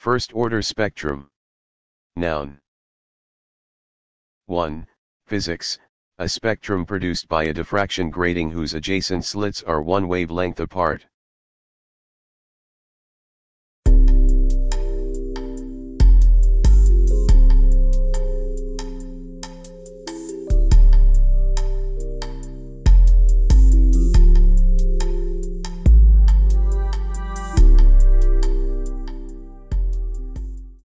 First order spectrum. Noun. 1. Physics, a spectrum produced by a diffraction grating whose adjacent slits are one wavelength apart.